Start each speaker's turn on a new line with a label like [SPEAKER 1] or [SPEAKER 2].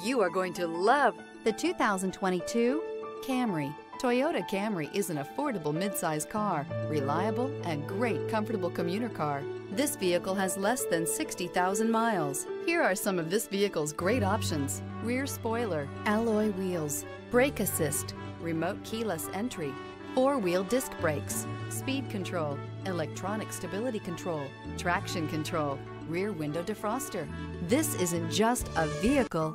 [SPEAKER 1] You are going to love
[SPEAKER 2] The 2022 Camry. Toyota Camry is an affordable midsize car, reliable and great comfortable commuter car. This vehicle has less than 60,000 miles. Here are some of this vehicle's great options. Rear spoiler, alloy wheels, brake assist, remote keyless entry, four-wheel disc brakes, speed control, electronic stability control, traction control, rear window defroster. This isn't just a vehicle,